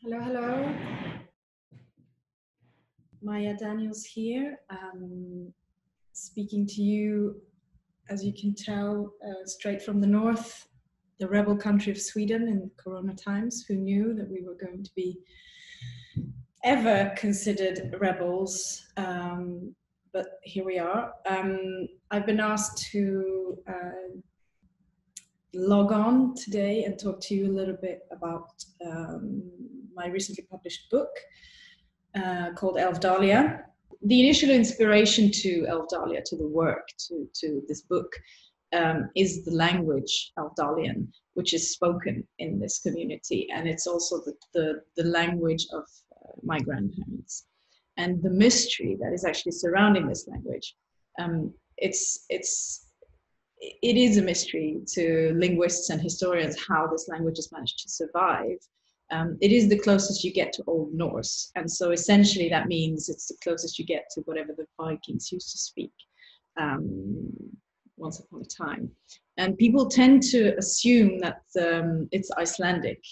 Hello, hello. Maja Daniels here, um, speaking to you, as you can tell, uh, straight from the north, the rebel country of Sweden in Corona times. Who knew that we were going to be ever considered rebels? Um, but here we are. Um, I've been asked to uh, log on today and talk to you a little bit about um, my recently published book uh, called Elf Dalia. The initial inspiration to Elf Dalia, to the work, to, to this book, um, is the language Älvdalian, which is spoken in this community. And it's also the, the, the language of uh, my grandparents. And the mystery that is actually surrounding this language. Um, it's, it's it is a mystery to linguists and historians how this language has managed to survive. Um, it is the closest you get to Old Norse, and so essentially that means it's the closest you get to whatever the Vikings used to speak um, once upon a time. And people tend to assume that um, it's Icelandic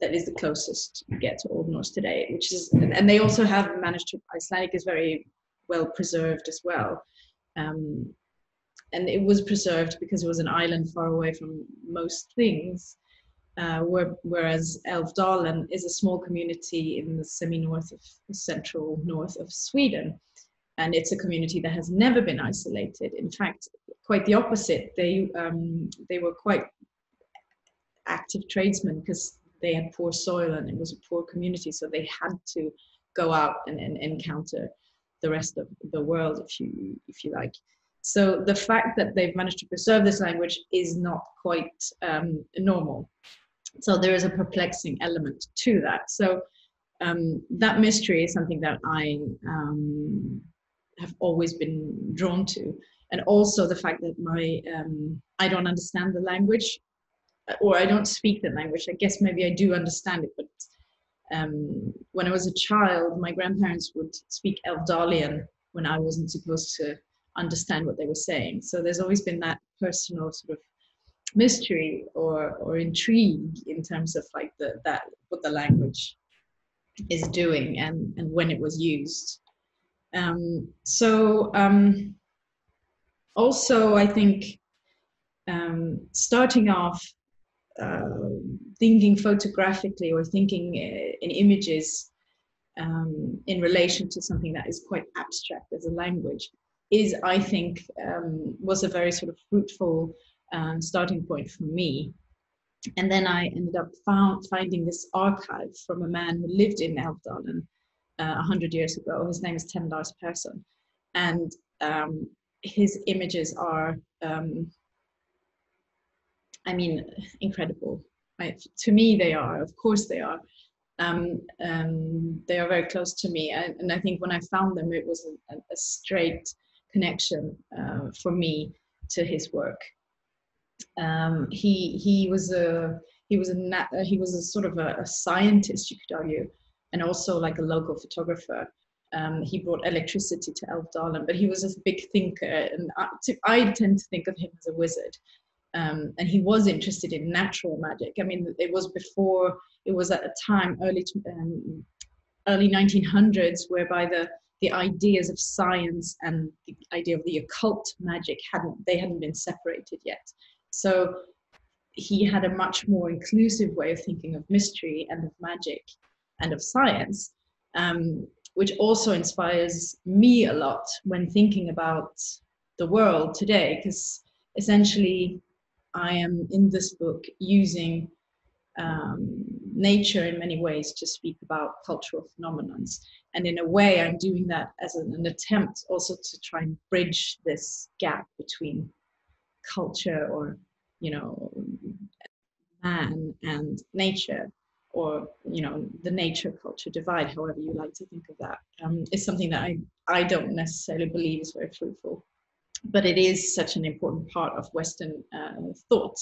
that is the closest you get to Old Norse today, which is, and they also have managed to. Icelandic is very well preserved as well. Um, and it was preserved because it was an island far away from most things. Uh, where, whereas Älvdalen is a small community in the semi-north of central north of Sweden, and it's a community that has never been isolated. In fact, quite the opposite. They um, they were quite active tradesmen because they had poor soil and it was a poor community, so they had to go out and, and encounter the rest of the world, if you if you like. So the fact that they've managed to preserve this language is not quite um, normal. So there is a perplexing element to that. So um, that mystery is something that I um, have always been drawn to, and also the fact that my um, I don't understand the language, or I don't speak the language. I guess maybe I do understand it, but um, when I was a child, my grandparents would speak Älvdalian when I wasn't supposed to understand what they were saying. So there's always been that personal sort of mystery or or intrigue in terms of like the that what the language is doing and and when it was used. Um, so um, also I think um, starting off uh, thinking photographically or thinking uh, in images um, in relation to something that is quite abstract as a language is, I think, um, was a very sort of fruitful um, starting point for me. And then I ended up found, finding this archive from a man who lived in Älvdalen uh, 100 years ago. His name is Tenn Lars Persson. And um, his images are, um, I mean, incredible. I, to me, they are. Of course, they are. Um, um, they are very close to me. And, and, I think when I found them, it was a, a straight connection uh, for me to his work. Um, he he was a he was a uh, he was a sort of a, a, scientist, you could argue, and also like a local photographer. Um, he brought electricity to Älvdalen, but he was a big thinker, and I, I tend to think of him as a wizard. Um, and he was interested in natural magic. I mean, it was before it was at a time early um, early 1900s, whereby the the ideas of science and the idea of the occult magic hadn't they hadn't been separated yet so he had a much more inclusive way of thinking of mystery and of magic and of science um, which also inspires me a lot when thinking about the world today because essentially i am in this book using um, nature in many ways to speak about cultural phenomena. And in a way, I'm doing that as an, an, attempt also to try and bridge this gap between culture or, you know, man and nature, or, you know, the nature culture divide, however you like to think of that, um, is something that I, I don't necessarily believe is very fruitful. But it is such an important part of Western uh, thought.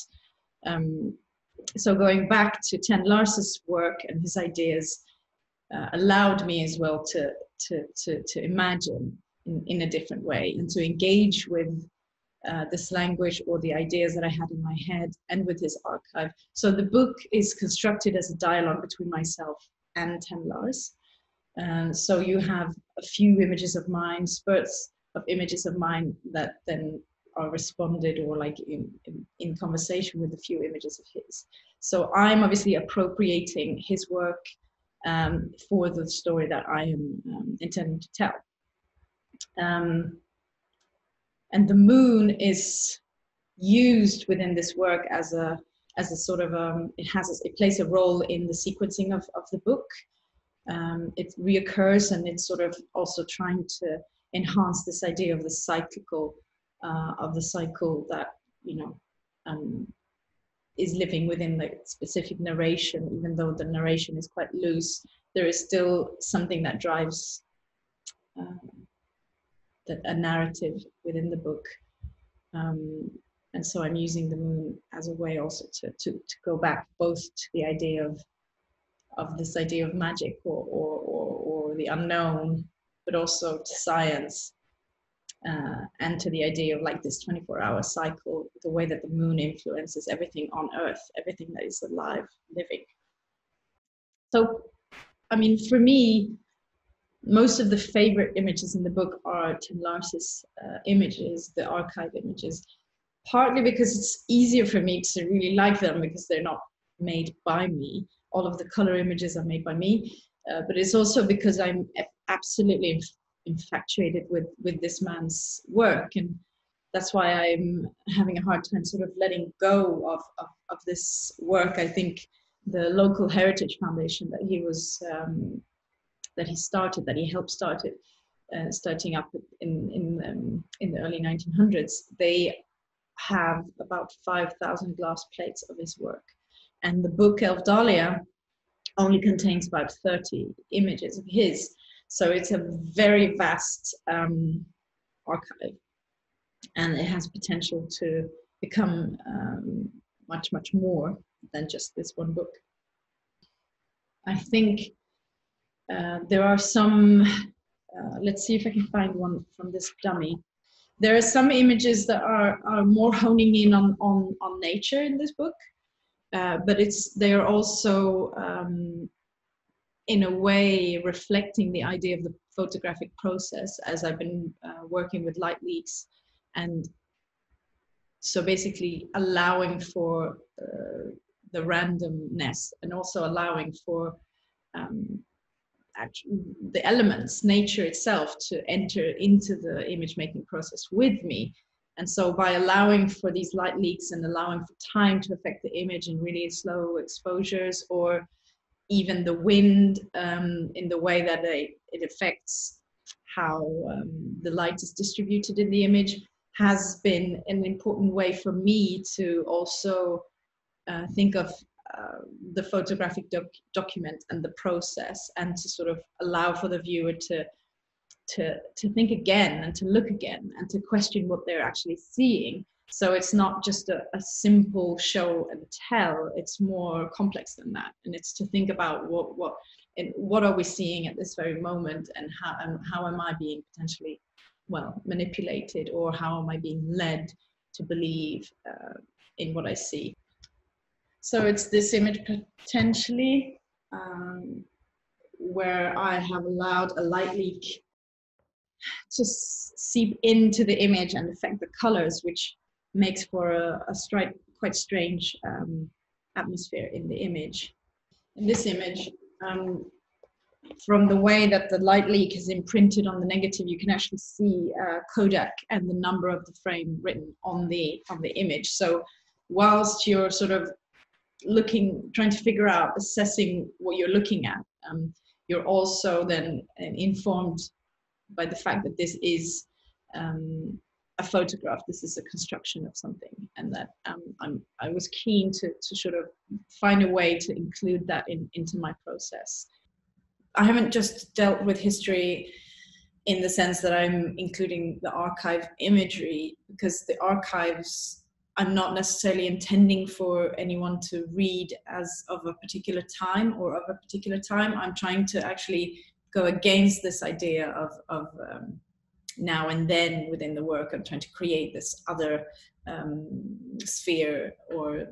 Um, so going back to Tenn Lars's work and his ideas uh, allowed me as well to, to, to, to imagine in, in a different way and to engage with uh, this language or the ideas that I had in my head and with his archive. So the book is constructed as a dialogue between myself and Tenn Lars. Uh, so you have a few images of mine, spurts of images of mine that then are responded or like in, in, in, conversation with a few images of his. So I'm obviously appropriating his work um, for the story that I am um, intending to tell. Um, and the moon is used within this work as a as a sort of um, it has a, it plays a role in the sequencing of, of the book. Um, it reoccurs and it's sort of also trying to enhance this idea of the cyclical uh, of the cycle that you know um, is living within the specific narration even though the narration is quite loose there is still something that drives um, that a narrative within the book um, and so i'm using the moon as a way also to, to, to go back both to the idea of of this idea of magic or, or, or, or the unknown but also to science uh, and to the idea of like this 24 hour cycle, the way that the moon influences everything on earth, everything that is alive, living. So, I mean, for me, most of the favorite images in the book are Tenn Lars's uh, images, the archive images, partly because it's easier for me to really like them because they're not made by me. All of the color images are made by me, uh, but it's also because I'm absolutely infatuated with with this man's work and that's why i'm having a hard time sort of letting go of, of, of this work i think the local heritage foundation that he was um, that he started that he helped started uh, starting up in in um, in the early 1900s they have about 5000 glass plates of his work. And the book Elf Dalia only contains about 30 images of his. So it's a very vast um, archive. And it has potential to become um, much, much more than just this one book. I think uh, there are some, uh, let's see if I can find one from this dummy. There are some images that are, are more honing in on, on, on nature in this book, uh, but it's they are also um, in a way reflecting the idea of the photographic process as I've been uh, working with light leaks and so basically allowing for uh, the randomness and also allowing for um, the elements nature itself to enter into the image making process with me. And so by allowing for these light leaks and allowing for time to affect the image in really slow exposures or even the wind um, in the way that they, it affects how um, the light is distributed in the image has been an important way for me to also uh, think of uh, the photographic doc document and the process and to sort of allow for the viewer to to to think again and to look again and to question what they're actually seeing so it's not just a, a, simple show and tell, it's more complex than that. And it's to think about what, what, and what are we seeing at this very moment and how, and how am I being potentially, well, manipulated or how am I being led to believe uh, in what I see. So it's this image potentially um, where I have allowed a light leak to seep into the image and affect the colors, which makes for a, a strike, quite strange um, atmosphere in the image. In this image, um, from the way that the light leak is imprinted on the negative, you can actually see uh, Kodak and the number of the frame written on the on the image. So whilst you're sort of looking, trying to figure out, assessing what you're looking at, um, you're also then uh, informed by the fact that this is um, a photograph. This is a construction of something, and that um, I was keen to, to sort of find a way to include that in, into my process. I haven't just dealt with history in the sense that I'm including the archive imagery, because the archives I'm not necessarily intending for anyone to read as of a particular time or of a particular time. I'm trying to actually go against this idea of, of um, now and then within the work i'm trying to create this other um, sphere or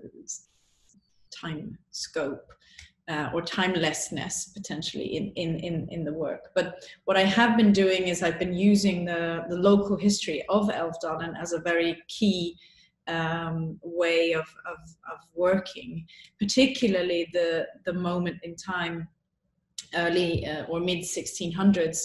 time scope uh, or timelessness potentially in, in, in, in the work. But what I have been doing is I've been using the, the local history of Älvdalen as a very key um, way of, of, of, working, particularly the, the moment in time, early uh, or mid 1600s,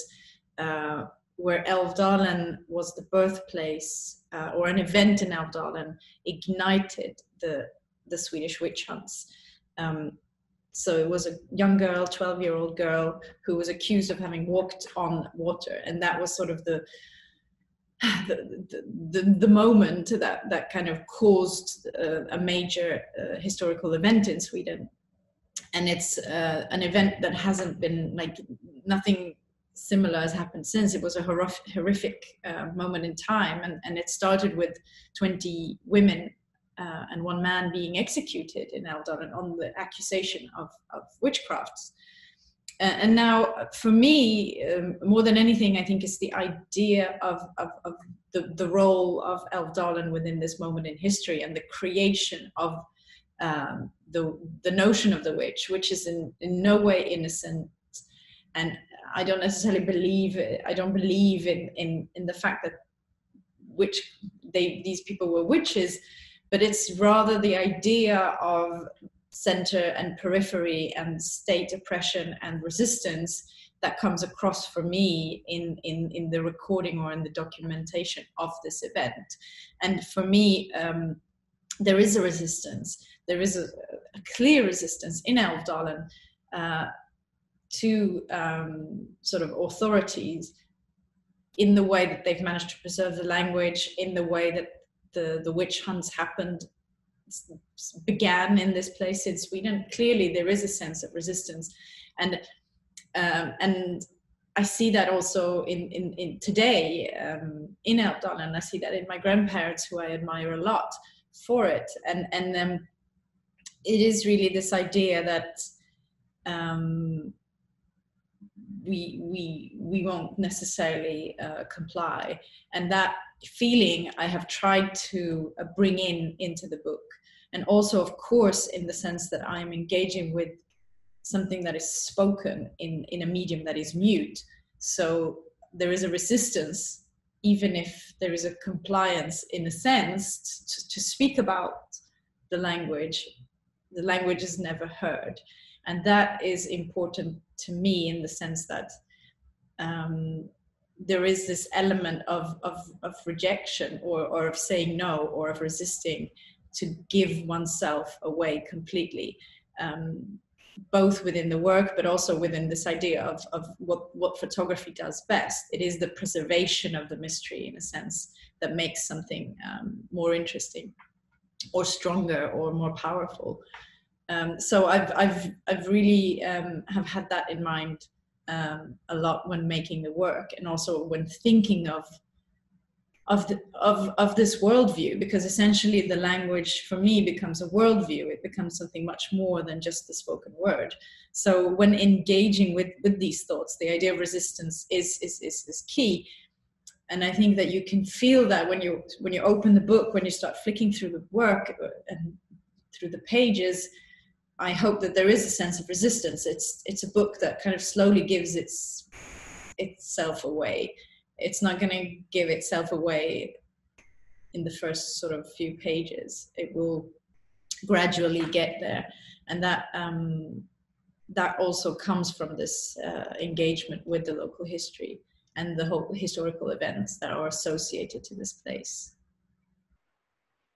uh, where Älvdalen was the birthplace uh, or an event in Älvdalen ignited the, the Swedish witch hunts. Um, so it was a young girl, 12 year old girl, who was accused of having walked on water. And that was sort of the, the, the, moment that, that kind of caused uh, a major uh, historical event in Sweden. And it's uh, an event that hasn't been like nothing similar has happened since. It was a horrific uh, moment in time. And, and it started with 20 women uh, and one man being executed in Älvdalen on the accusation of, of witchcrafts. And now, for me, um, more than anything, I think is the idea of, of, of the, the role of Älvdalen within this moment in history and the creation of um, the, the notion of the witch, which is in, in no way innocent. And I don't necessarily believe, I don't believe in, in, in the fact that witch, they, these people were witches, but it's rather the idea of center and periphery and state oppression and resistance that comes across for me in, in, in the recording or in the documentation of this event. And for me, um, there is a resistance. There is a, a clear resistance in Älvdalen uh, to um, sort of authorities in the way that they've managed to preserve the language, in the way that the, the witch hunts happened began in this place in Sweden. Clearly, there is a sense of resistance, and um, and I see that also in in, in today um, in Älvdalen. I see that in my grandparents, who I admire a lot for it, and and um, it is really this idea that um, we we we won't necessarily uh, comply, and that feeling I have tried to uh, bring in into the book. And also, of course, in the sense that I'm engaging with something that is spoken in, in a medium that is mute. So there is a resistance, even if there is a compliance in a sense to, to speak about the language. The language is never heard. And that is important to me in the sense that um, there is this element of, of, of rejection or, or of saying no or of resisting to give oneself away completely um, both within the work but also within this idea of, of what, what photography does best. It is the preservation of the mystery in a sense that makes something um, more interesting or stronger or more powerful um, so I've, I've, I've really um, have had that in mind um, a lot when making the work and also when thinking of of the, of of this worldview because essentially the language for me becomes a worldview. It becomes something much more than just the spoken word. So when engaging with with these thoughts the idea of resistance is is is, is key. And i think that you can feel that when you when you open the book when you start flicking through the work uh, and through the pages I hope that there is a sense of resistance. It's it's a book that kind of slowly gives its itself away. It's not going to give itself away in the first sort of few pages. It will gradually get there, and that um, that also comes from this uh, engagement with the local history and the whole historical events that are associated to this place.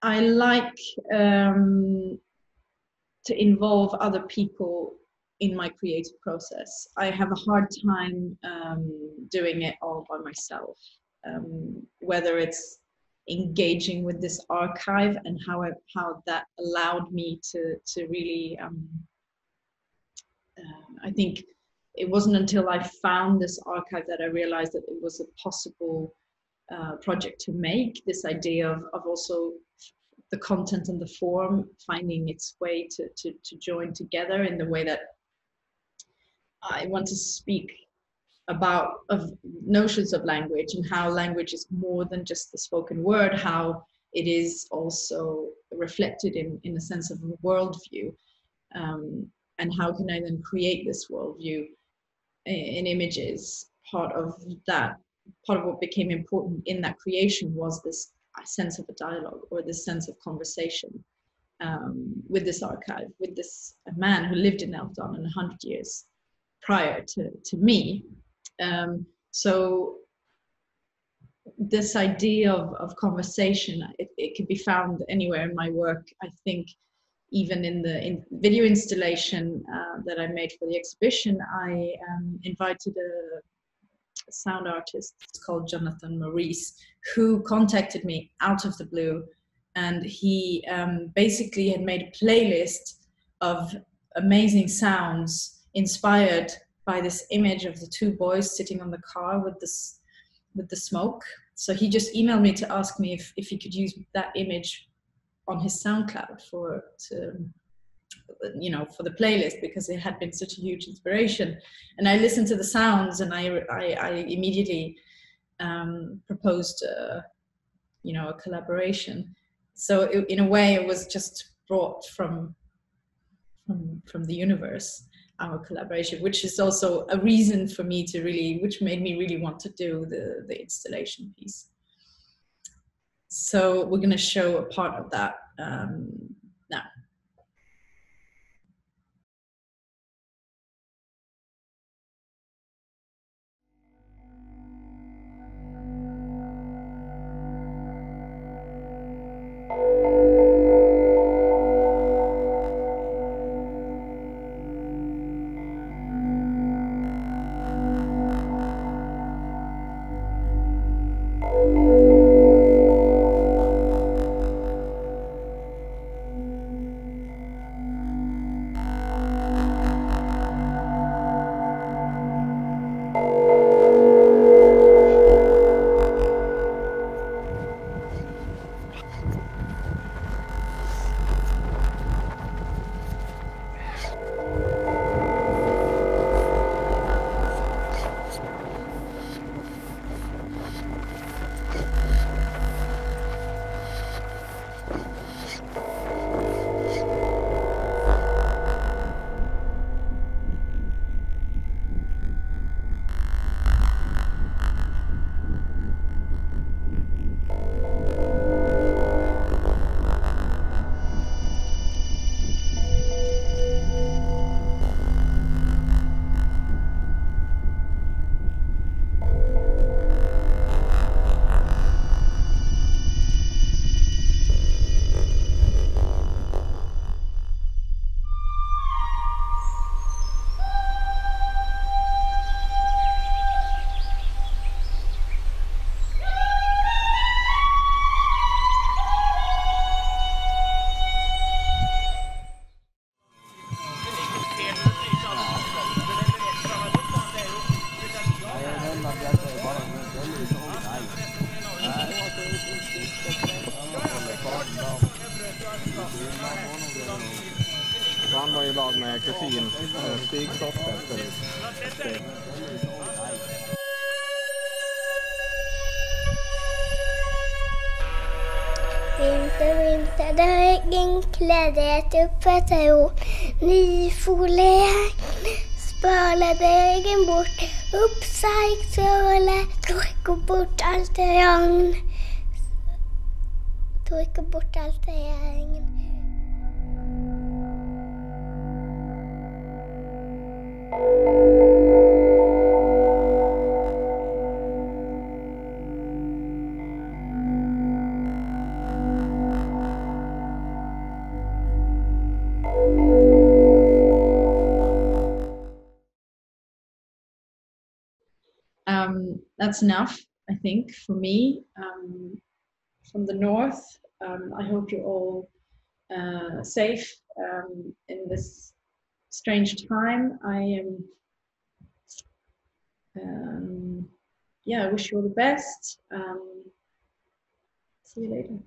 I like um, to involve other people in my creative process. I have a hard time um, doing it all by myself, um, whether it's engaging with this archive and how I, how that allowed me to to really. Um, uh, I think it wasn't until I found this archive that I realized that it was a possible uh, project to make. This idea of of also the content and the form finding its way to, to, to join together in the way that I want to speak about of notions of language and how language is more than just the spoken word, how it is also reflected in, in a sense of a worldview. Um, and how can I then create this worldview in images? Part of that, part of what became important in that creation was this sense of a dialogue or this sense of conversation um, with this archive, with this man who lived in Älvdalen 100 years prior to, to me. Um, so this idea of, of conversation, it, it can be found anywhere in my work. I think even in the in video installation uh, that I made for the exhibition, I um, invited a sound artist called Jonathan Maurice, who contacted me out of the blue. And he um, basically had made a playlist of amazing sounds inspired by this image of the two boys sitting on the car with this with the smoke. So he just emailed me to ask me if, if he could use that image on his SoundCloud for to, you know for the playlist because it had been such a huge inspiration. And I listened to the sounds and I I, I immediately um, proposed a, you know a collaboration. So it, in a way, it was just brought from from from the universe our collaboration, which is also a reason for me to really, which made me really want to do the, the installation piece. So we're going to show a part of that um, Han var ju lag med kusin eh, Stig Stockfeldt. Vinter, vinter, dögen klädet uppe tå. Ny folie spalade dögen bort. Uppsagt söle, torka bort allt regn. Torka bort allt regn. Um, that's enough, I think, for me. Um, from the north, um, I hope you're all uh, safe um, in this strange time. I am, um, yeah, I wish you all the best. Um, see you later.